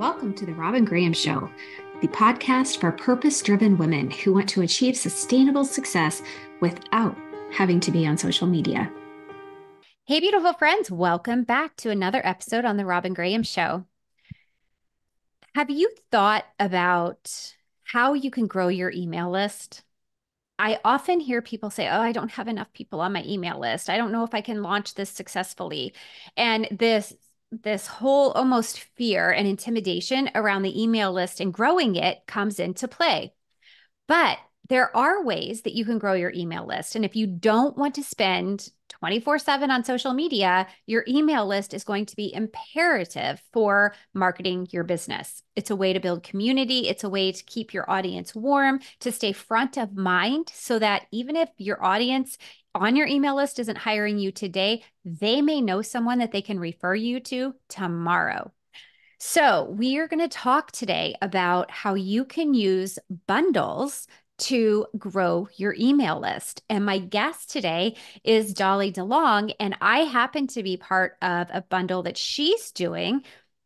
Welcome to the Robyn Graham Show, the podcast for purpose driven women who want to achieve sustainable success without having to be on social media. Hey, beautiful friends, welcome back to another episode on the Robyn Graham Show. Have you thought about how you can grow your email list? I often hear people say, Oh, I don't have enough people on my email list. I don't know if I can launch this successfully. And this this whole almost fear and intimidation around the email list and growing it comes into play. But there are ways that you can grow your email list. And if you don't want to spend 24 7 on social media, your email list is going to be imperative for marketing your business. It's a way to build community, it's a way to keep your audience warm, to stay front of mind so that even if your audience on your email list isn't hiring you today, they may know someone that they can refer you to tomorrow. So, we are going to talk today about how you can use bundles to grow your email list. And my guest today is Dolly DeLong, and I happen to be part of a bundle that she's doing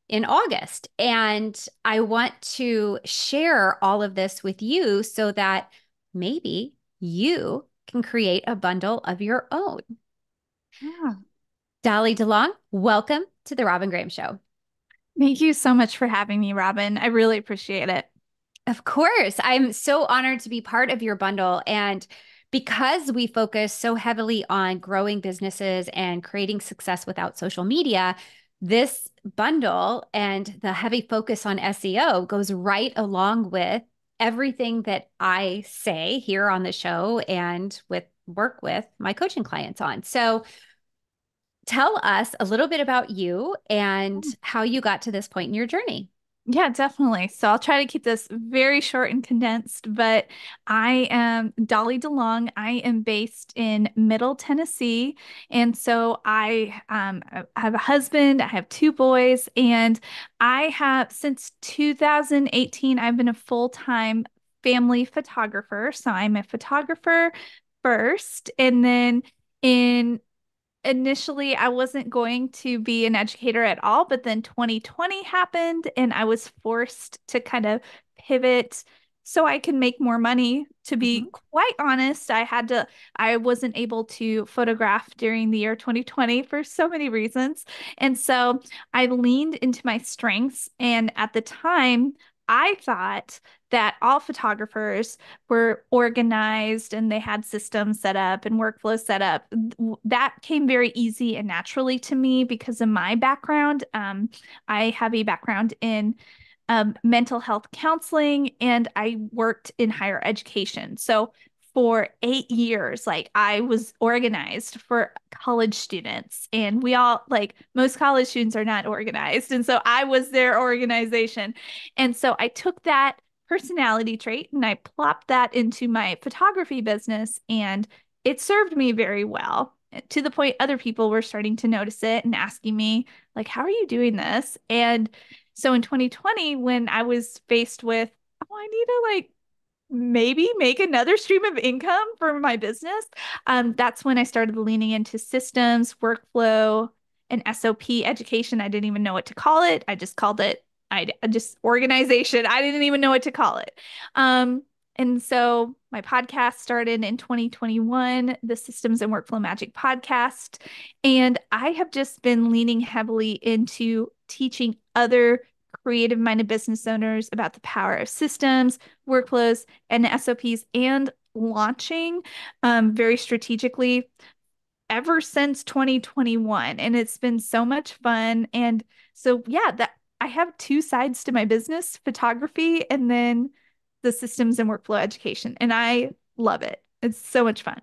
in August. And I want to share all of this with you so that maybe you can create a bundle of your own. Yeah. Dolly DeLong, welcome to the Robyn Graham Show. Thank you so much for having me, Robyn. I really appreciate it. Of course. I'm so honored to be part of your bundle. And because we focus so heavily on growing businesses and creating success without social media, this bundle and the heavy focus on SEO goes right along with everything that I say here on the show and with work with my coaching clients on. So tell us a little bit about you and mm. how you got to this point in your journey. Yeah, definitely. So I'll try to keep this very short and condensed, but I am Dolly DeLong. I am based in Middle Tennessee. And so I um, have a husband, I have two boys, and I have since 2018, I've been a full time family photographer. So I'm a photographer first. And then in initially I wasn't going to be an educator at all, but then 2020 happened and I was forced to kind of pivot so I can make more money. To be mm-hmm. quite honest, I had to, I wasn't able to photograph during the year 2020 for so many reasons. And so I leaned into my strengths. And at the time, I thought that all photographers were organized and they had systems set up and workflows set up. That came very easy and naturally to me because of my background. Um, I have a background in um, mental health counseling and I worked in higher education. So for eight years, like I was organized for college students, and we all like most college students are not organized. And so I was their organization. And so I took that personality trait and I plopped that into my photography business, and it served me very well to the point other people were starting to notice it and asking me, like, how are you doing this? And so in 2020, when I was faced with, oh, I need to like maybe make another stream of income for my business. Um, that's when I started leaning into systems, workflow, and SOP education. I didn't even know what to call it. I just called it I just organization. I didn't even know what to call it. Um, and so my podcast started in 2021, the Systems and Workflow Magic podcast. And I have just been leaning heavily into teaching other creative minded business owners about the power of systems, workflows, and SOPs, and launching um, very strategically ever since 2021. And it's been so much fun. And so, yeah, that I have two sides to my business photography and then the systems and workflow education. And I love it. It's so much fun.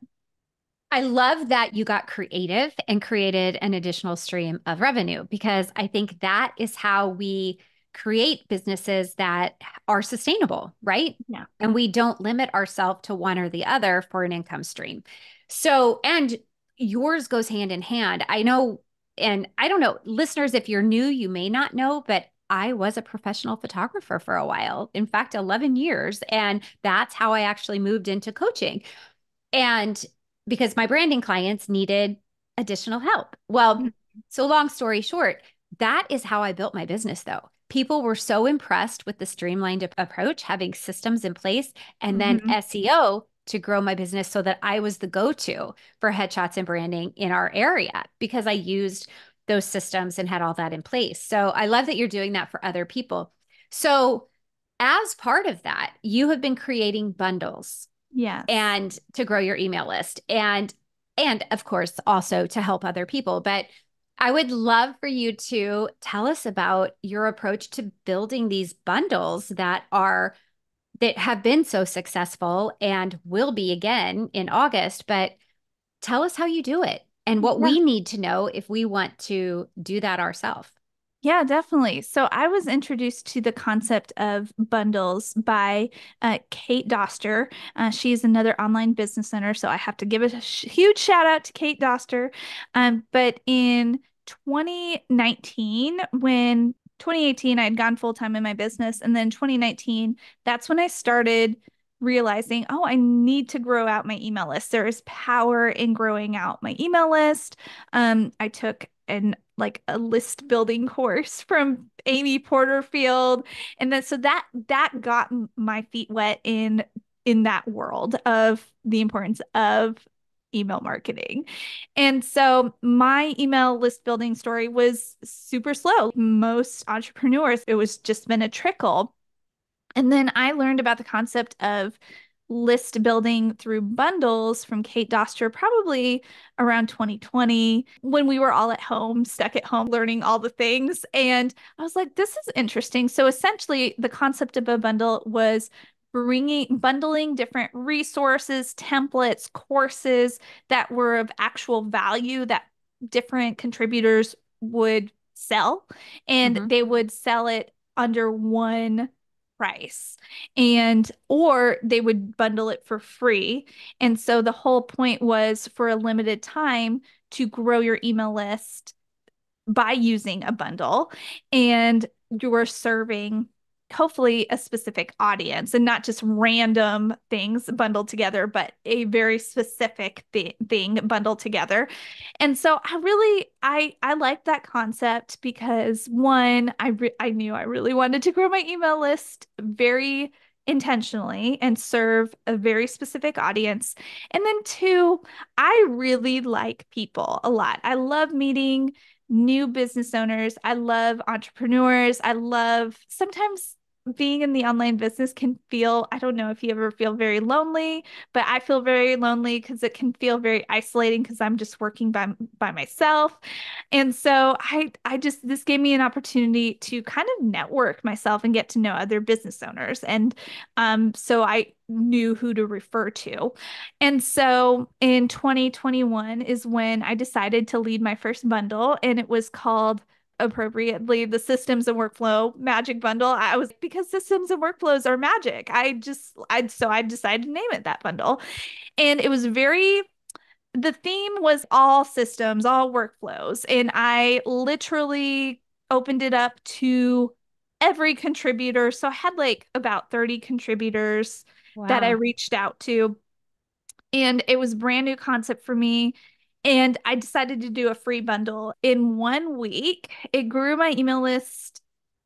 I love that you got creative and created an additional stream of revenue because I think that is how we create businesses that are sustainable, right? Yeah. And we don't limit ourselves to one or the other for an income stream. So, and yours goes hand in hand. I know, and I don't know, listeners, if you're new, you may not know, but I was a professional photographer for a while. In fact, 11 years. And that's how I actually moved into coaching. And because my branding clients needed additional help. Well, mm-hmm. so long story short, that is how I built my business, though people were so impressed with the streamlined approach, having systems in place, and Mhm. then SEO to grow my business so that I was the go to for headshots and branding in our area because I used those systems and had all that in place. So I love that you're doing that for other people. So, as part of that, you have been creating bundles Yeah. and to grow your email list and and of course also to help other people but i would love for you to tell us about your approach to building these bundles that are that have been so successful and will be again in august but tell us how you do it and what Yeah. we need to know if we want to do that ourselves Yeah, definitely. So I was introduced to the concept of bundles by uh, Kate Doster. Uh, she's another online business owner, so I have to give a huge shout out to Kate Doster. Um, but in 2019, when 2018, I had gone full time in my business, and then 2019, that's when I started realizing, oh, I need to grow out my email list. There is power in growing out my email list. Um, I took an like a list building course from Amy Porterfield and then so that that got my feet wet in in that world of the importance of email marketing. And so my email list building story was super slow. Most entrepreneurs it was just been a trickle. And then I learned about the concept of list building through bundles from Kate Doster probably around 2020 when we were all at home, stuck at home, learning all the things. And I was like, this is interesting. So essentially, the concept of a bundle was bringing bundling different resources, templates, courses that were of actual value that different contributors would sell and Mhm. they would sell it under one price and or they would bundle it for free and so the whole point was for a limited time to grow your email list by using a bundle and you're serving hopefully a specific audience and not just random things bundled together but a very specific th- thing bundled together and so i really i i like that concept because one i re- i knew i really wanted to grow my email list very intentionally and serve a very specific audience and then two i really like people a lot i love meeting new business owners. I love entrepreneurs. I love sometimes being in the online business can feel, I don't know if you ever feel very lonely, but I feel very lonely because it can feel very isolating because I'm just working by by myself. And so I I just this gave me an opportunity to kind of network myself and get to know other business owners. And um so I knew who to refer to. And so in 2021 is when I decided to lead my first bundle, and it was called appropriately the systems and workflow magic bundle. I was because systems and workflows are magic. I just I so I decided to name it that bundle. And it was very the theme was all systems, all workflows, and I literally opened it up to every contributor. So I had like about 30 contributors that I reached out to. And it was brand new concept for me. And I decided to do a free bundle. In one week, it grew my email list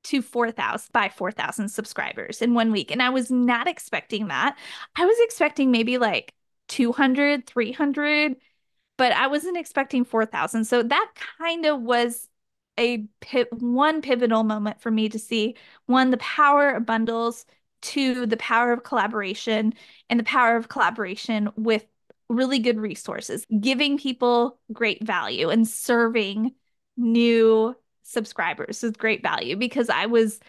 to 4,000 by 4,000 subscribers in one week. And I was not expecting that. I was expecting maybe like 200, 300, but I wasn't expecting 4,000. So that kind of was a one pivotal moment for me to see one, the power of bundles, two, the power of collaboration, and the power of collaboration with really good resources, giving people great value and serving new subscribers with great value because I was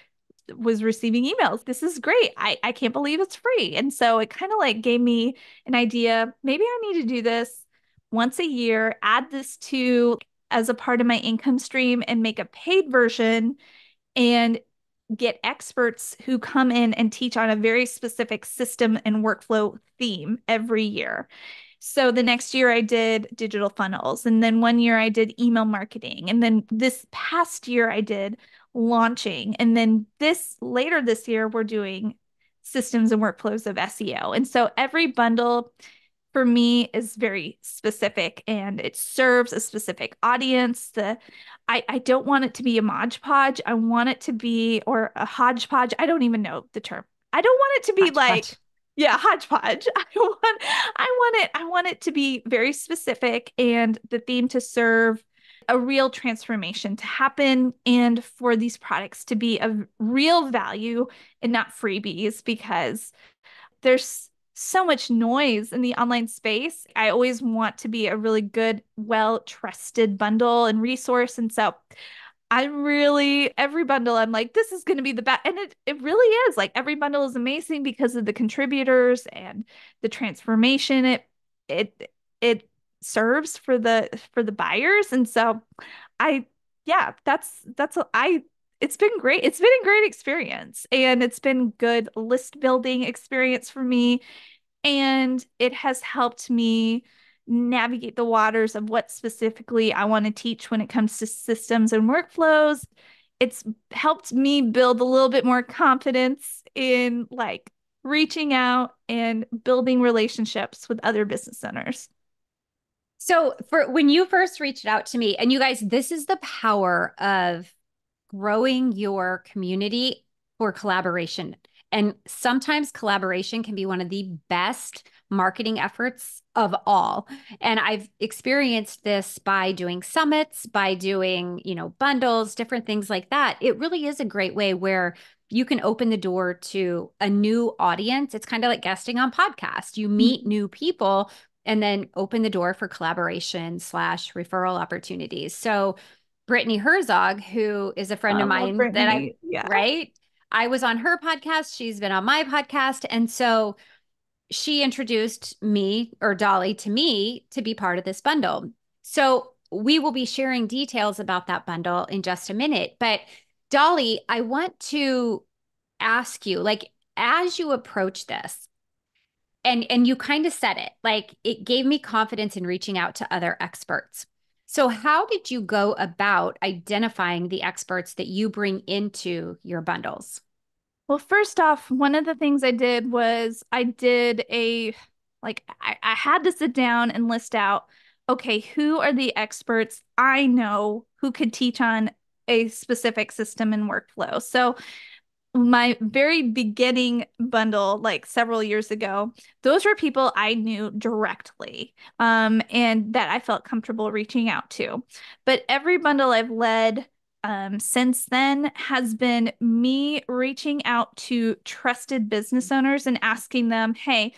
was receiving emails. This is great. I, I can't believe it's free. And so it kind of like gave me an idea. Maybe I need to do this once a year, add this to as a part of my income stream and make a paid version and get experts who come in and teach on a very specific system and workflow theme every year. So the next year I did digital funnels, and then one year I did email marketing, and then this past year I did launching, and then this later this year we're doing systems and workflows of SEO. And so every bundle for me is very specific and it serves a specific audience. The I, I don't want it to be a Mod Podge. I want it to be or a hodgepodge. I don't even know the term. I don't want it to be hodgepodge. like yeah, hodgepodge. I want I want it I want it to be very specific and the theme to serve a real transformation to happen and for these products to be of real value and not freebies because there's so much noise in the online space. I always want to be a really good, well trusted bundle and resource. And so I really, every bundle, I'm like, this is going to be the best. And it, it really is. Like every bundle is amazing because of the contributors and the transformation it, it, it serves for the, for the buyers. And so I, yeah, that's, that's, I it's been great. It's been a great experience and it's been good list building experience for me. And it has helped me navigate the waters of what specifically I want to teach when it comes to systems and workflows. It's helped me build a little bit more confidence in like reaching out and building relationships with other business owners. So, for when you first reached out to me, and you guys, this is the power of growing your community for collaboration. And sometimes collaboration can be one of the best marketing efforts of all. And I've experienced this by doing summits, by doing, you know, bundles, different things like that. It really is a great way where you can open the door to a new audience. It's kind of like guesting on podcast. You meet mm-hmm. new people and then open the door for collaboration slash referral opportunities. So Brittany Herzog, who is a friend of mine Brittany. that I yeah. right. I was on her podcast. She's been on my podcast. And so she introduced me or Dolly to me to be part of this bundle. So we will be sharing details about that bundle in just a minute. But Dolly, I want to ask you like, as you approach this, and and you kind of said it like it gave me confidence in reaching out to other experts so, how did you go about identifying the experts that you bring into your bundles? Well, first off, one of the things I did was I did a like I, I had to sit down and list out okay, who are the experts I know who could teach on a specific system and workflow. So my very beginning bundle like several years ago those were people i knew directly um, and that i felt comfortable reaching out to but every bundle i've led um, since then has been me reaching out to trusted business owners and asking them hey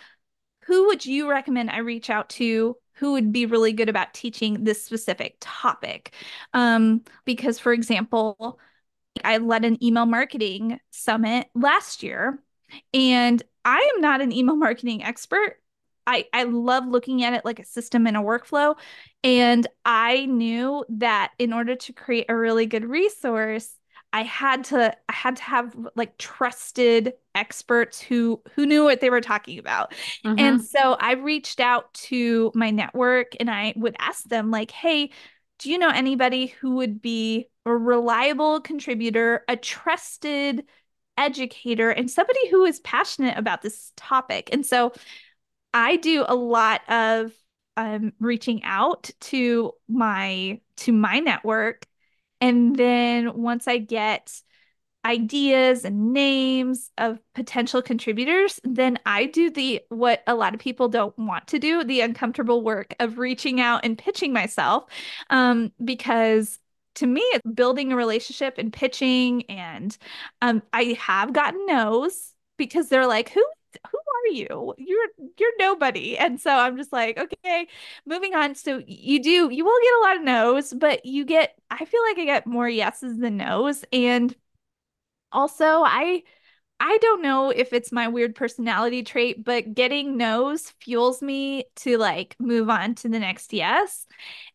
who would you recommend i reach out to who would be really good about teaching this specific topic um, because for example I led an email marketing summit last year, and I am not an email marketing expert. I, I love looking at it like a system and a workflow. And I knew that in order to create a really good resource, I had to I had to have like trusted experts who who knew what they were talking about. Mm-hmm. And so I reached out to my network and I would ask them like, "Hey, do you know anybody who would be a reliable contributor, a trusted educator, and somebody who is passionate about this topic. And so I do a lot of um, reaching out to my to my network. And then once i get ideas and names of potential contributors then i do the what a lot of people don't want to do the uncomfortable work of reaching out and pitching myself. Um, because to me it's building a relationship and pitching and um, i have gotten no's because they're like who who are you? You're you're nobody. And so i'm just like okay moving on. So you do you will get a lot of no's but you get i feel like i get more yeses than no's. And also i I don't know if it's my weird personality trait, but getting no's fuels me to like move on to the next yes.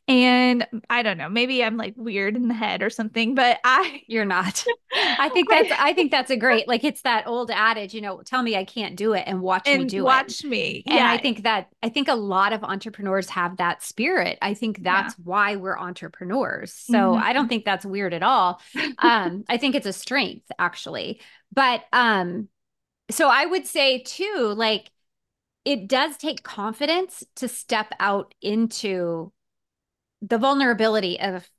And I don't know, maybe I'm like weird in the head or something, but I You're not. I think that's I think that's a great like it's that old adage, you know, tell me I can't do it and watch and me do watch it. Watch me. And yeah. I think that I think a lot of entrepreneurs have that spirit. I think that's yeah. why we're entrepreneurs. So mm-hmm. I don't think that's weird at all. Um I think it's a strength actually. But um so I would say too like it does take confidence to step out into the vulnerability of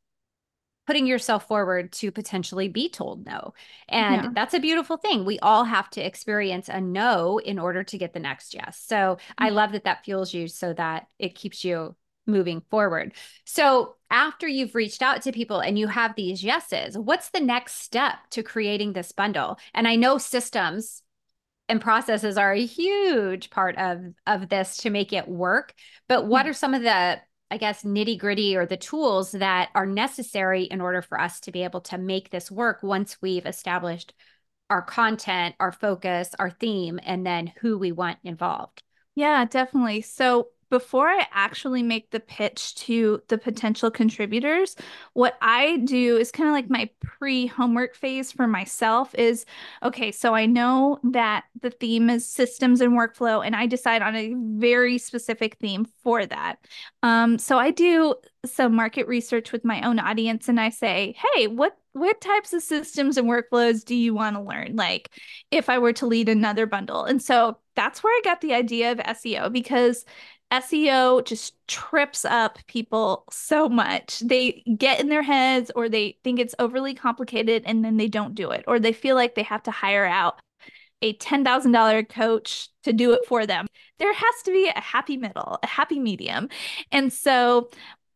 putting yourself forward to potentially be told no. And yeah. that's a beautiful thing. We all have to experience a no in order to get the next yes. So mm-hmm. I love that that fuels you so that it keeps you moving forward. So after you've reached out to people and you have these yeses, what's the next step to creating this bundle? And I know systems and processes are a huge part of of this to make it work, but what mm-hmm. are some of the I guess, nitty gritty or the tools that are necessary in order for us to be able to make this work once we've established our content, our focus, our theme, and then who we want involved. Yeah, definitely. So before I actually make the pitch to the potential contributors, what I do is kind of like my pre homework phase for myself is okay, so I know that the theme is systems and workflow, and I decide on a very specific theme for that. Um, so I do some market research with my own audience and I say, hey, what what types of systems and workflows do you want to learn? Like if I were to lead another bundle. And so that's where I got the idea of SEO because SEO just trips up people so much. They get in their heads or they think it's overly complicated and then they don't do it, or they feel like they have to hire out a $10,000 coach to do it for them. There has to be a happy middle, a happy medium. And so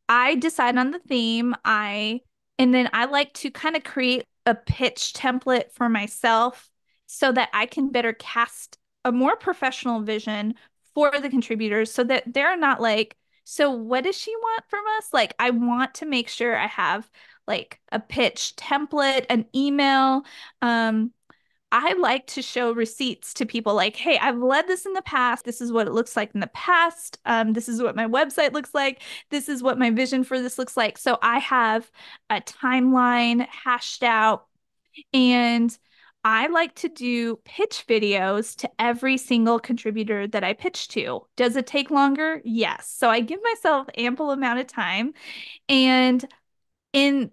I decide on the theme. I, and then I like to kind of create a pitch template for myself so that I can better cast a more professional vision for the contributors so that they're not like, so what does she want from us? Like, I want to make sure I have like a pitch template, an email. Um, I like to show receipts to people like, hey, I've led this in the past. This is what it looks like in the past. Um, this is what my website looks like. This is what my vision for this looks like. So I have a timeline hashed out and I like to do pitch videos to every single contributor that I pitch to. Does it take longer? Yes. So I give myself ample amount of time and in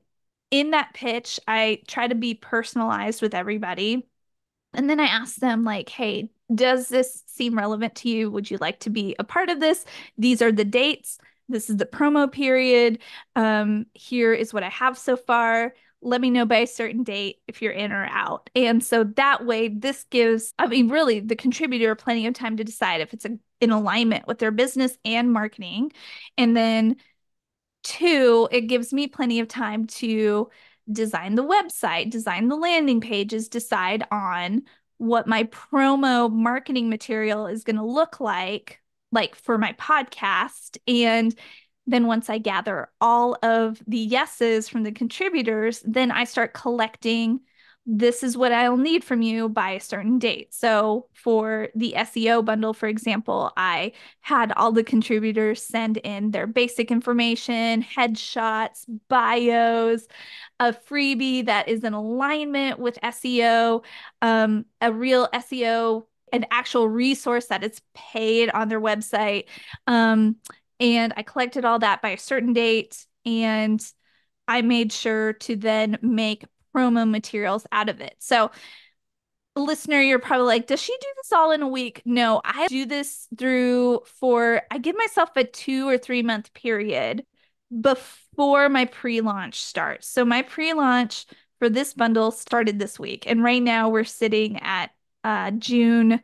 in that pitch, I try to be personalized with everybody. And then I ask them like, "Hey, does this seem relevant to you? Would you like to be a part of this? These are the dates. This is the promo period. Um, here is what I have so far let me know by a certain date if you're in or out. And so that way, this gives, I mean, really the contributor plenty of time to decide if it's a, in alignment with their business and marketing. And then two, it gives me plenty of time to design the website, design the landing pages, decide on what my promo marketing material is going to look like like for my podcast and then once I gather all of the yeses from the contributors, then I start collecting this is what I'll need from you by a certain date. So for the SEO bundle, for example, I had all the contributors send in their basic information, headshots, bios, a freebie that is in alignment with SEO, um, a real SEO an actual resource that is paid on their website um, and I collected all that by a certain date and I made sure to then make promo materials out of it. So listener, you're probably like, does she do this all in a week? No, I do this through for I give myself a 2 or 3 month period before my pre-launch starts. So my pre-launch for this bundle started this week and right now we're sitting at uh, June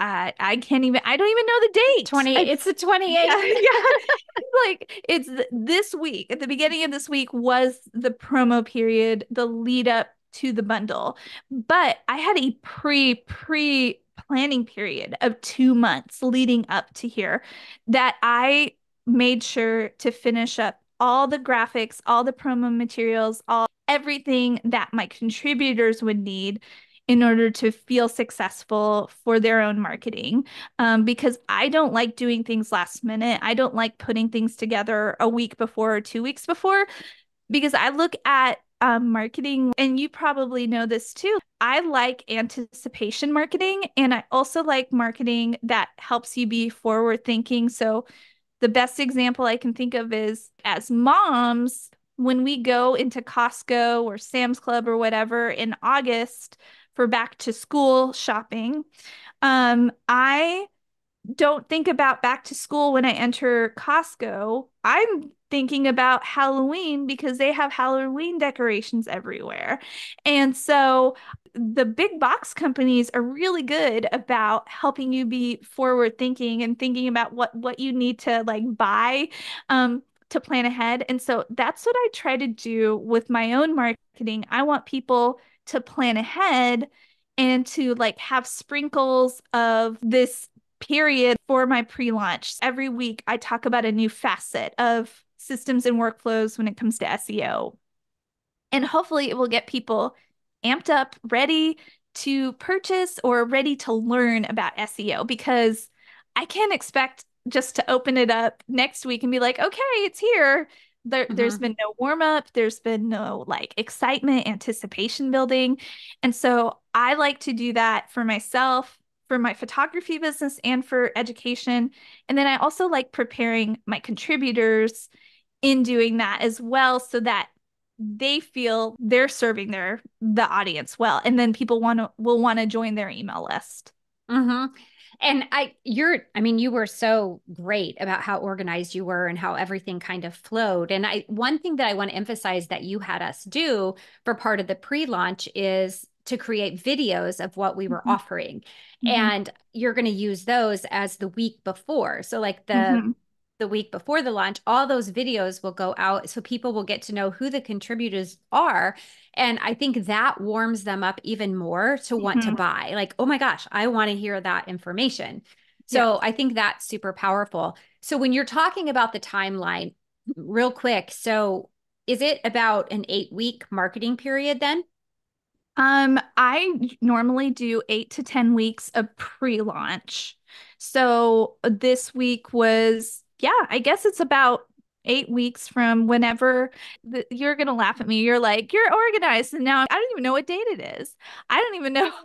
uh, I can't even, I don't even know the date. 20, I, it's the 28th. Yeah, yeah. like it's this week, at the beginning of this week was the promo period, the lead up to the bundle. But I had a pre, pre planning period of two months leading up to here that I made sure to finish up all the graphics, all the promo materials, all everything that my contributors would need in order to feel successful for their own marketing. Um, because I don't like doing things last minute. I don't like putting things together a week before or two weeks before because I look at um, marketing, and you probably know this too. I like anticipation marketing, and I also like marketing that helps you be forward thinking. So, the best example I can think of is as moms, when we go into Costco or Sam's Club or whatever in August, for back to school shopping, um, I don't think about back to school when I enter Costco. I'm thinking about Halloween because they have Halloween decorations everywhere. And so the big box companies are really good about helping you be forward thinking and thinking about what what you need to like buy um to plan ahead. And so that's what I try to do with my own marketing. I want people to plan ahead and to like have sprinkles of this period for my pre-launch. Every week I talk about a new facet of systems and workflows when it comes to SEO. And hopefully it will get people amped up, ready to purchase or ready to learn about SEO because I can't expect just to open it up next week and be like, okay, it's here. There, mm-hmm. There's been no warm up, there's been no like excitement, anticipation building. And so I like to do that for myself, for my photography business, and for education. And then I also like preparing my contributors in doing that as well so that they feel they're serving their the audience well and then people want to will want to join their email list mm-hmm. And i you're i mean you were so great about how organized you were and how everything kind of flowed and i one thing that i want to emphasize that you had us do for part of the pre-launch is to create videos of what we were mm-hmm. offering mm-hmm. and you're going to use those as the week before so like the mm-hmm the week before the launch, all those videos will go out so people will get to know who the contributors are. And I think that warms them up even more to want mm-hmm. to buy. Like, oh my gosh, I want to hear that information. So I think that's super powerful. So when you're talking about the timeline, real quick, so is it about an eight week marketing period then? Um, I normally do eight to 10 weeks of pre launch. So this week was yeah, I guess it's about eight weeks from whenever the, you're going to laugh at me. You're like, you're organized. And now I don't even know what date it is. I don't even know.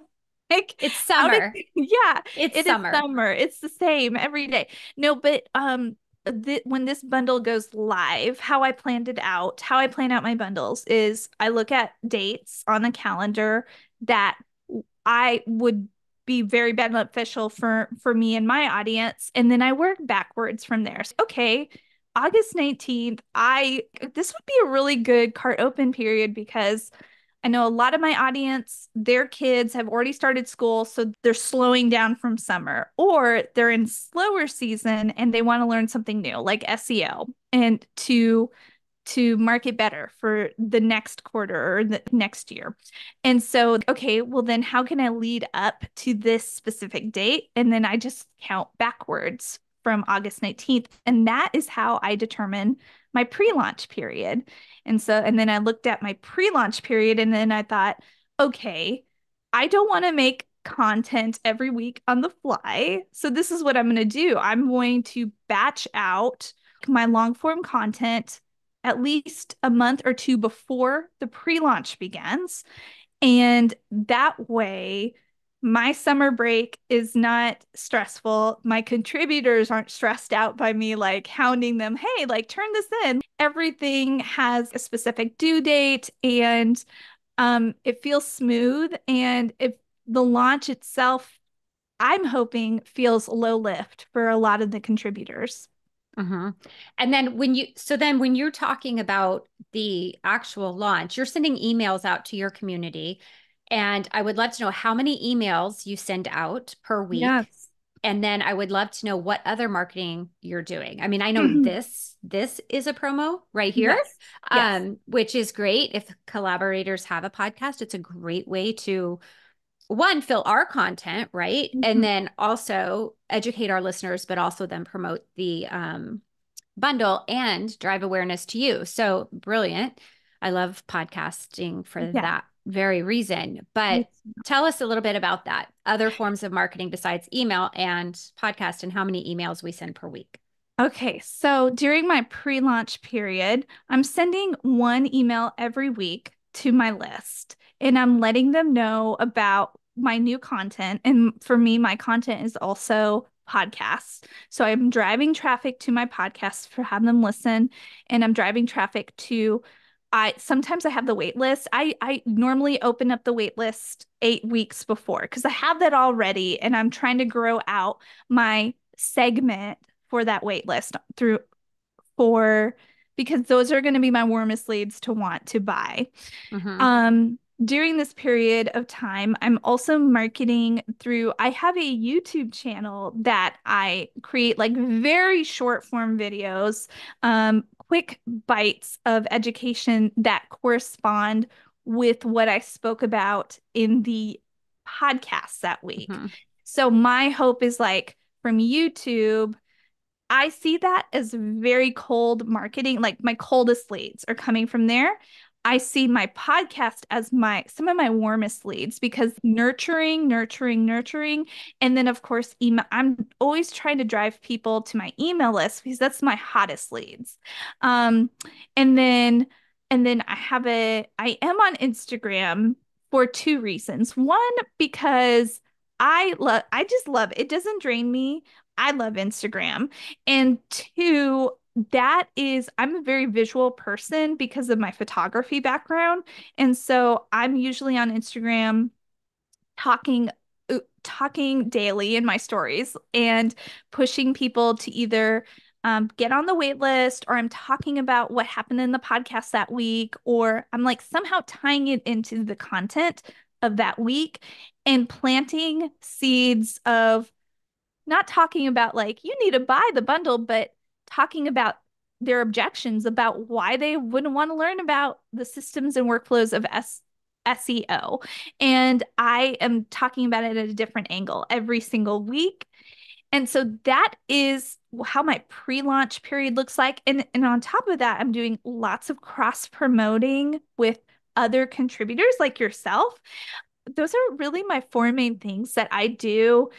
Like it's summer. Did, yeah, it's it summer. summer. It's the same every day. No, but um, the, when this bundle goes live, how I planned it out, how I plan out my bundles is I look at dates on the calendar that I would be very beneficial for for me and my audience. And then i work backwards from there. So, okay august 19th i this would be a really good cart open period because i know a lot of my audience their kids have already started school so they're slowing down from summer or they're in slower season and they want to learn something new like seo and to to market better for the next quarter or the next year. And so, okay, well, then how can I lead up to this specific date? And then I just count backwards from August 19th. And that is how I determine my pre launch period. And so, and then I looked at my pre launch period and then I thought, okay, I don't want to make content every week on the fly. So, this is what I'm going to do I'm going to batch out my long form content at least a month or two before the pre launch begins. And that way, my summer break is not stressful. My contributors aren't stressed out by me like hounding them, hey, like turn this in. Everything has a specific due date and um, it feels smooth. And if the launch itself, I'm hoping feels low lift for a lot of the contributors. Mm-hmm. And then when you, so then when you're talking about the actual launch, you're sending emails out to your community. And I would love to know how many emails you send out per week. Yes. And then I would love to know what other marketing you're doing. I mean, I know mm-hmm. this this is a promo right here, yes. Yes. um, which is great. If collaborators have a podcast, it's a great way to one fill our content right? Mm-hmm. and then also educate our listeners but also then promote the um, bundle and drive awareness to you. So brilliant. I love podcasting for yeah. that very reason. But tell us a little bit about that. Other forms of marketing besides email and podcast and how many emails we send per week. Okay, so during my pre launch period, I'm sending one email every week to my list and I'm letting them know about my new content. And for me, my content is also podcasts. So I'm driving traffic to my podcasts for having them listen, and I'm driving traffic to I sometimes I have the wait list. I I normally open up the wait list 8 weeks before cuz I have that already and I'm trying to grow out my segment for that wait list through for because those are going to be my warmest leads to want to buy. Mm-hmm. Um, during this period of time, I'm also marketing through, I have a YouTube channel that I create like very short form videos, um, quick bites of education that correspond with what I spoke about in the podcast that week. Mm-hmm. So my hope is like from YouTube, I see that as very cold marketing. Like my coldest leads are coming from there. I see my podcast as my some of my warmest leads because nurturing, nurturing, nurturing, and then of course email. I'm always trying to drive people to my email list because that's my hottest leads. Um, and then and then I have a I am on Instagram for two reasons. One because I love I just love it. it doesn't drain me. I love Instagram. And two, that is I'm a very visual person because of my photography background. And so I'm usually on Instagram talking uh, talking daily in my stories and pushing people to either um, get on the wait list or I'm talking about what happened in the podcast that week or I'm like somehow tying it into the content of that week and planting seeds of not talking about like you need to buy the bundle, but talking about their objections about why they wouldn't want to learn about the systems and workflows of S- SEO. And I am talking about it at a different angle every single week. And so that is how my pre-launch period looks like. And, and on top of that, I'm doing lots of cross promoting with other contributors like yourself. Those are really my four main things that I do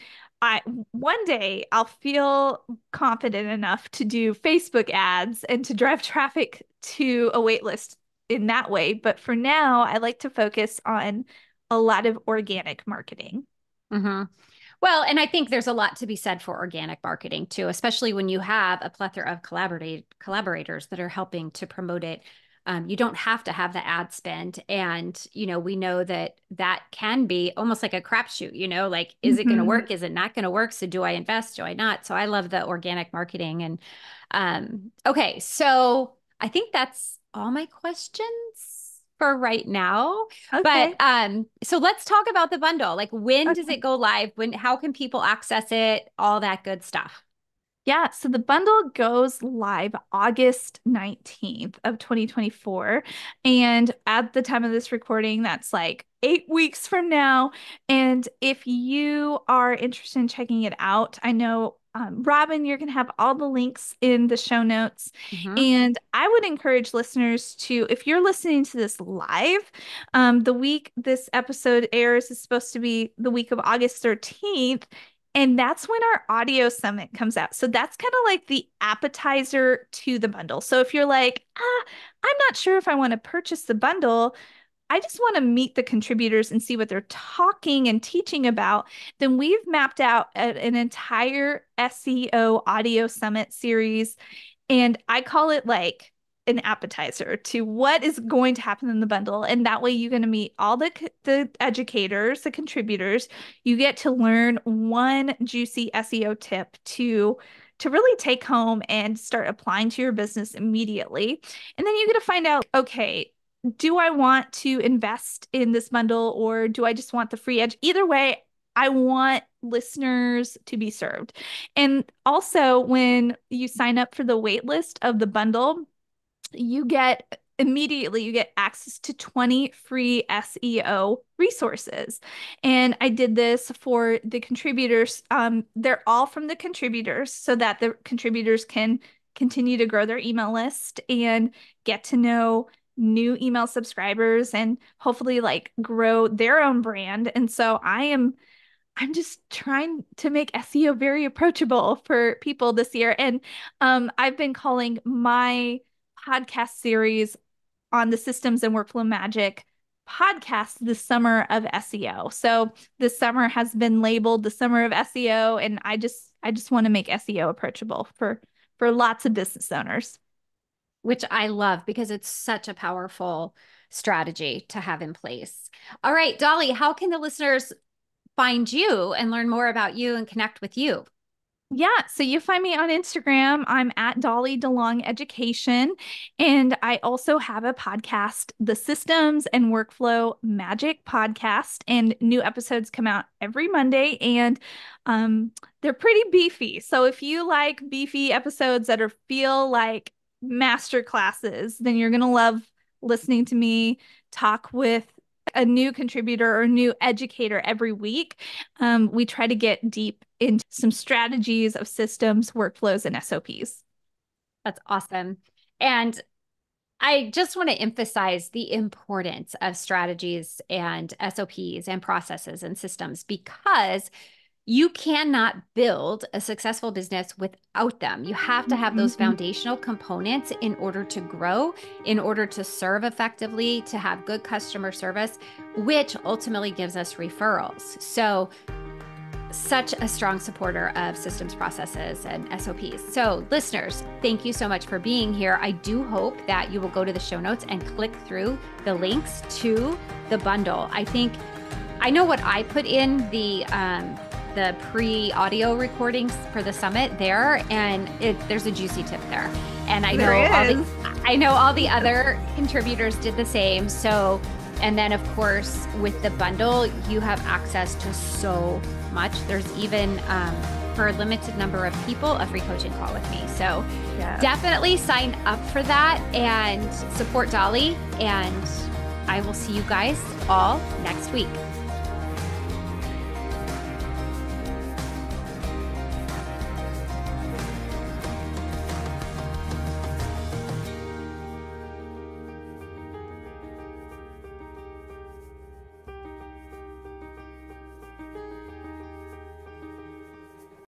I one day I'll feel confident enough to do Facebook ads and to drive traffic to a waitlist in that way. But for now, I like to focus on a lot of organic marketing. Mm-hmm. Well, and I think there's a lot to be said for organic marketing too, especially when you have a plethora of collaborate collaborators that are helping to promote it um, you don't have to have the ad spend. And you know we know that that can be almost like a crapshoot you know like is mm-hmm. it going to work? Is it not going to work? So do i invest? Do i not? So i love the organic marketing. And um, okay so i think that's all my questions for right now. Okay. but um so let's talk about the bundle. Like when okay. does it go live? When how can people access it? All that good stuff yeah, so the bundle goes live August 19th of 2024 and at the time of this recording that's like 8 weeks from now and if you are interested in checking it out, I know um, Robyn, you're going to have all the links in the show notes. Mm-hmm. And I would encourage listeners to, if you're listening to this live, um, the week this episode airs is supposed to be the week of August 13th. And that's when our audio summit comes out. So that's kind of like the appetizer to the bundle. So if you're like, ah, I'm not sure if I want to purchase the bundle, I just want to meet the contributors and see what they're talking and teaching about, then we've mapped out a, an entire SEO audio summit series. And I call it like an appetizer to what is going to happen in the bundle. And that way you're going to meet all the the educators the contributors. You get to learn one juicy SEO tip to to really take home and start applying to your business immediately. And then you get to find out okay do I want to invest in this bundle or do I just want the free edge? Either way I want listeners to be served. And also, when you sign up for the waitlist of the bundle, you get immediately you get access to 20 free SEO resources. And I did this for the contributors. Um, they're all from the contributors so that the contributors can continue to grow their email list and get to know new email subscribers and hopefully like grow their own brand. And so I am I'm just trying to make SEO very approachable for people this year. And um, I've been calling my podcast series on the systems and workflow magic podcast the summer of SEO. So this summer has been labeled the summer of SEO and I just I just want to make SEO approachable for for lots of business owners. Which I love because it's such a powerful strategy to have in place. All right, Dolly, how can the listeners find you and learn more about you and connect with you? Yeah, so you find me on Instagram. I'm at Dolly DeLong Education. And I also have a podcast, the Systems and Workflow Magic Podcast. And new episodes come out every Monday. And um, they're pretty beefy. So if you like beefy episodes that are feel like master classes, then you're gonna love listening to me talk with a new contributor or new educator every week. Um, we try to get deep into some strategies of systems, workflows, and SOPs. That's awesome. And I just want to emphasize the importance of strategies and SOPs and processes and systems because you cannot build a successful business without them. You have to have those mm-hmm. foundational components in order to grow, in order to serve effectively, to have good customer service, which ultimately gives us referrals. So, such a strong supporter of systems processes and SOPs. So, listeners, thank you so much for being here. I do hope that you will go to the show notes and click through the links to the bundle. I think I know what I put in the um, the pre-audio recordings for the summit there, and it, there's a juicy tip there. And I know all the I know all the other contributors did the same. So, and then of course with the bundle, you have access to so much. There's even um, for a limited number of people a free coaching call with me. So yeah. definitely sign up for that and support Dolly. And I will see you guys all next week.